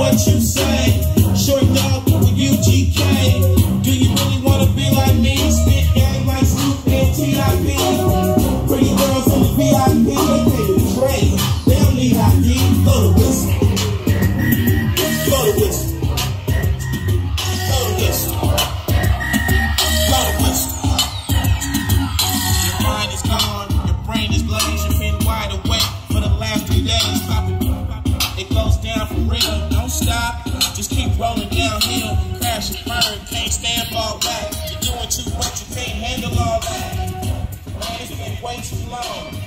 what you say. Short dog with UGK. Do you really wanna be like me? Spit game like Snoop and T.I.P. Pretty girls in the VIP. They pay the trade. They don't need ID. To Whistle. Rolling downhill. Crash and burn, can't stand fall back. You're doing too much, you can't handle all that. Man, it's been way too long.